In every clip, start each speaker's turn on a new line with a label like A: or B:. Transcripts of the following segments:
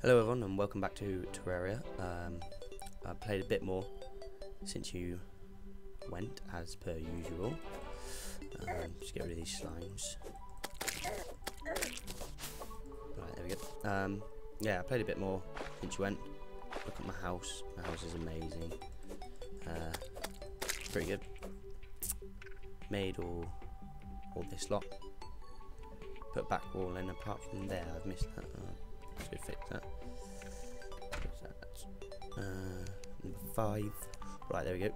A: Hello everyone and welcome back to Terraria. Um, I played a bit more since you went as per usual. Um, just get rid of these slimes. Right, there we go. Um, yeah, I played a bit more since you went. Look at my house. My house is amazing. Uh, pretty good. Made all, all this lot. Put back wall in apart from there. I've missed that. Should fix that. Fix that. Uh, five. Right, there we go.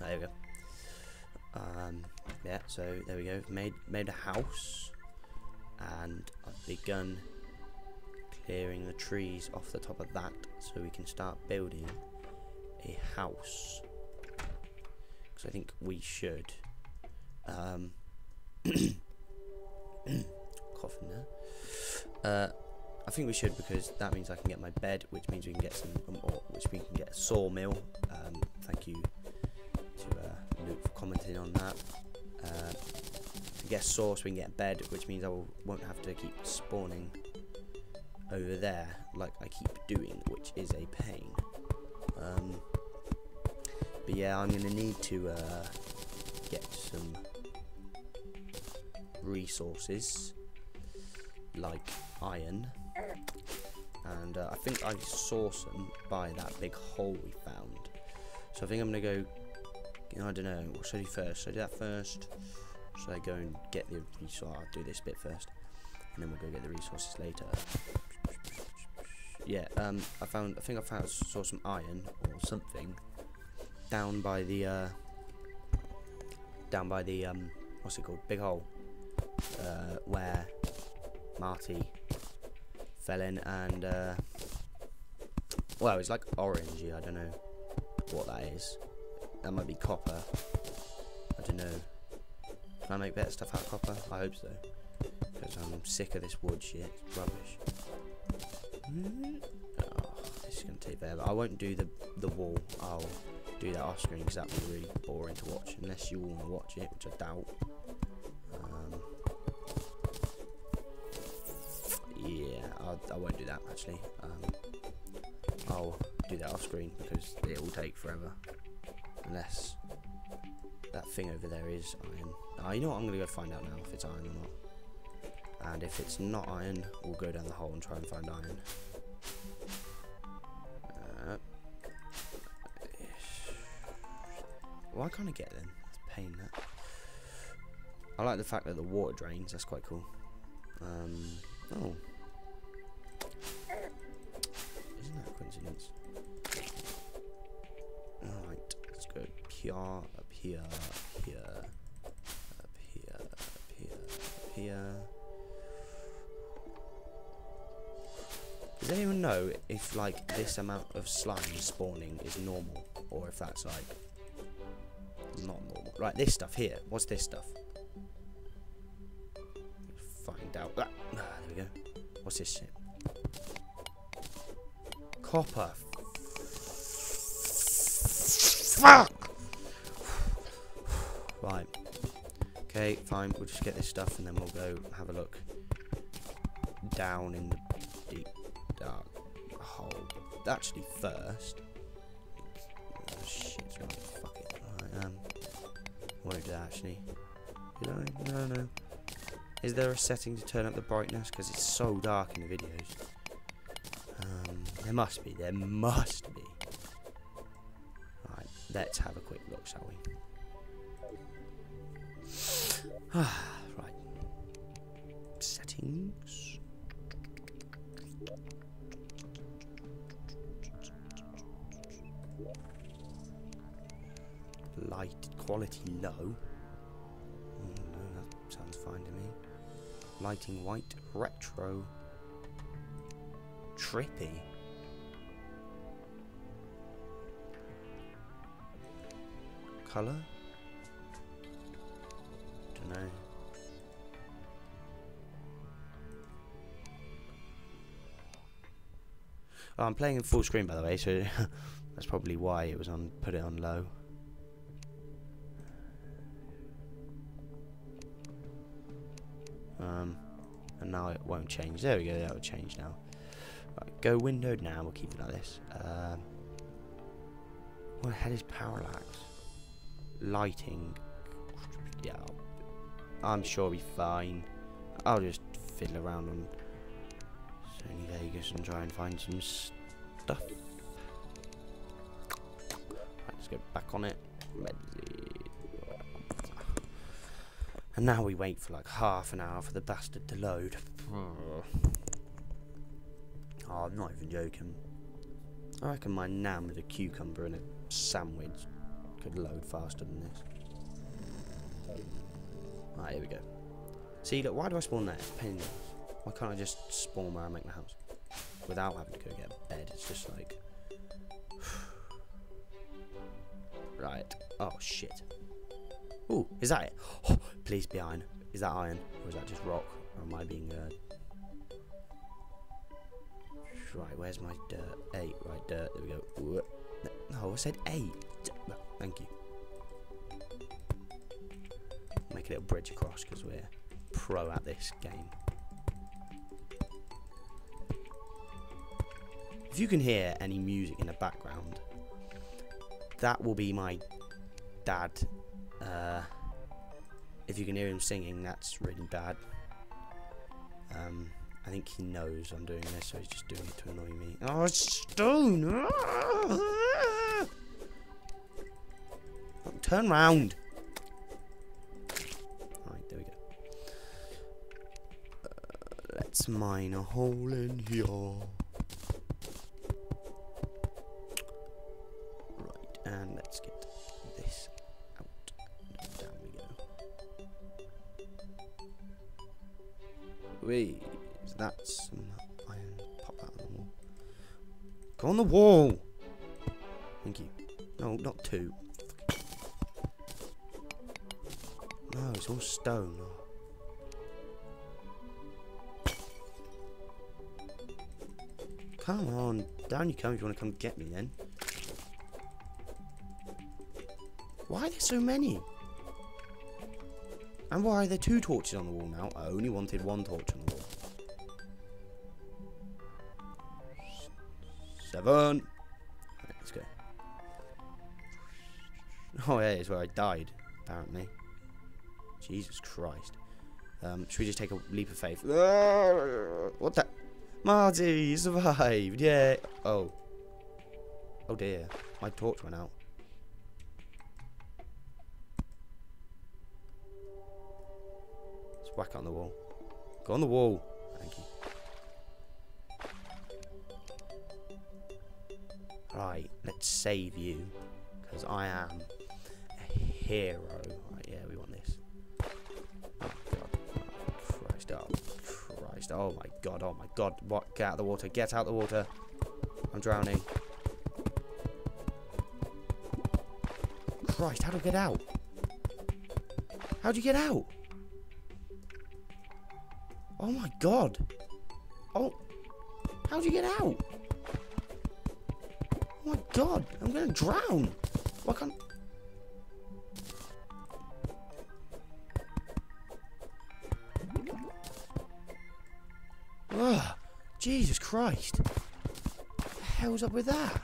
A: There we go. Um, yeah, so there we go. Made made a house, and I've begun clearing the trees off the top of that, so we can start building a house. Because I think we should. Um, there. Uh, I think we should because that means I can get my bed, which means we can get some, um, or which we can get a sawmill. Um, thank you to uh, Luke for commenting on that. Uh, to get a saw so we can get a bed, which means I will, won't have to keep spawning over there like I keep doing, which is a pain. Um, but yeah, I'm gonna need to uh, get some resources like iron. And uh, I think I saw some by that big hole we found. So I think I'm gonna go I don't know what should I do first. Should I do that first. Should I go and get the resource? I'll do this bit first and then we'll go get the resources later. Yeah um I found I think I found saw some iron or something down by the uh down by the um what's it called? Big hole uh, where Marty fell in and uh, well it's like orangey I don't know what that is. That might be copper. I don't know. Can I make better stuff out of copper? I hope so. Because I'm sick of this wood shit. It's rubbish. Oh, this is gonna take forever. I won't do the the wall. I'll do that off screen because that'd be really boring to watch unless you want to watch it which I doubt actually. Um, I'll do that off screen because it will take forever. Unless that thing over there is iron. Uh, you know what, I'm going to go find out now if it's iron or not. And if it's not iron, we'll go down the hole and try and find iron. Uh, why can't I get them? It's a pain that. I like the fact that the water drains, that's quite cool. Um, oh. Alright, let's go here, up here, up here, up here, up here, up here. Does anyone know if, like, this amount of slime spawning is normal? Or if that's, like, not normal? Right, this stuff here. What's this stuff? Find out. Ah, there we go. What's this shit? Copper. Fuck! Right. Okay, fine. We'll just get this stuff and then we'll go have a look down in the deep dark hole. Actually, first. Oh, shit, right. Fuck it. Alright, um. I do that actually. Did I? No, no. Is there a setting to turn up the brightness? Because it's so dark in the videos. There must be. There must be. Right, let's have a quick look, shall we? right. Settings. Light quality low. Mm, that sounds fine to me. Lighting white, retro, trippy. Color? Don't know. Oh, I'm playing in full screen by the way, so that's probably why it was on. Put it on low. Um, And now it won't change. There we go, that will change now. Right, go windowed now, we'll keep it like this. Um, what the hell is parallax? Lighting. Yeah, I'm sure be fine. I'll just fiddle around on Sony Vegas and try and find some stuff. Right, let's go back on it. And now we wait for like half an hour for the bastard to load. Oh, I'm not even joking. I reckon my nam with a cucumber and a sandwich could load faster than this. Right, here we go. See, look, why do I spawn there? Why can't I just spawn where I make my house? Without having to go get a bed. It's just like... right. Oh, shit. Ooh, is that it? Oh, please be iron. Is that iron? Or is that just rock? Or am I being... Uh... Right, where's my dirt? Eight, right, dirt. There we go. No, I said eight. Thank you. Make a little bridge across because we're pro at this game. If you can hear any music in the background, that will be my dad. Uh, if you can hear him singing, that's really bad. Um, I think he knows I'm doing this, so he's just doing it to annoy me. Oh, stone! Turn round! Right, there we go. Uh, let's mine a hole in here. Right, and let's get this out. Down we go. Wait, is that some iron? Pop that on the wall. Go on the wall! Thank you. No, not two. No, it's all stone. Come on, down you come if you want to come get me then. Why are there so many? And why are there two torches on the wall now? I only wanted one torch on the wall. Seven. Right, let's go. Oh, yeah, it's where I died, apparently. Jesus Christ. Um, should we just take a leap of faith? What the? Marty, you survived. Yeah. Oh. Oh dear. My torch went out. Let's whack on the wall. Go on the wall. Thank you. Right, let's save you. Because I am a hero. Right, yeah, Oh my god, oh my god. What? Get out of the water. Get out of the water. I'm drowning. Christ, how do I get out? How do you get out? Oh my god. Oh. How'd you get out? Oh my god. I'm gonna drown. Why can't... Ugh, Jesus Christ. What the hell's up with that?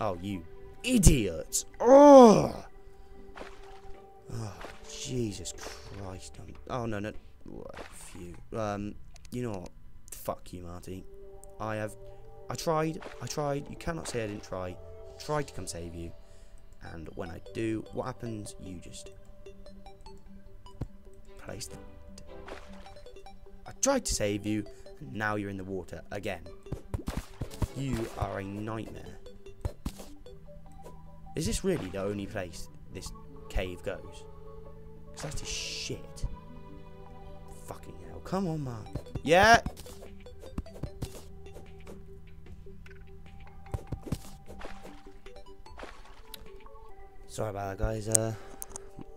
A: Oh, you idiots. Oh! Oh, Jesus Christ. I'm, oh, no, no. Phew. Um, you know what? Fuck you, Marty. I have... I tried. I tried. You cannot say I didn't try. I tried to come save you. And when I do, what happens? You just... Place the tried to save you, and now you're in the water again. You are a nightmare. Is this really the only place this cave goes? Because that's just shit. Fucking hell. Come on, man. Yeah! Sorry about that, guys. Uh,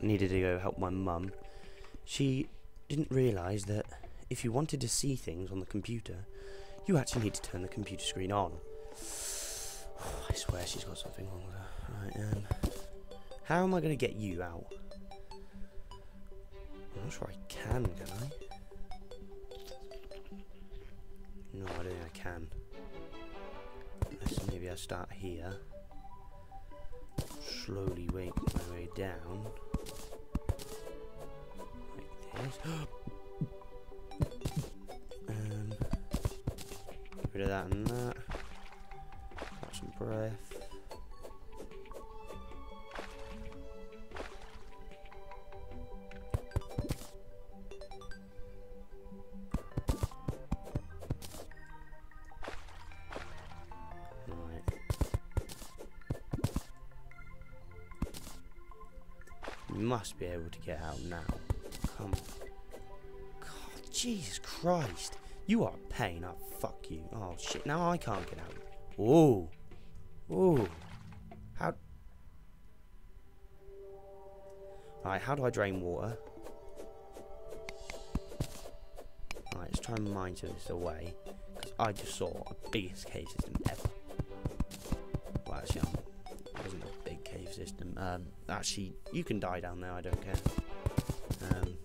A: needed to go help my mum. She didn't realise that if you wanted to see things on the computer, you actually need to turn the computer screen on. Oh, I swear she's got something wrong with her. Right, um, how am I going to get you out? I'm not sure I can, can I? No, I don't think I can. Unless maybe I start here. Slowly make my way down. Like this. rid of that and that. Got some breath. Must be able to get out now. Come on. God, Jesus Christ. You are a pain. Oh, fuck you. Oh, shit. Now I can't get out. Oh. Oh. How... Right, how do I drain water? Right, let's try and mine this away. Because I just saw a biggest cave system ever. Well, actually, it wasn't a big cave system. Um, actually, you can die down there. I don't care. Um,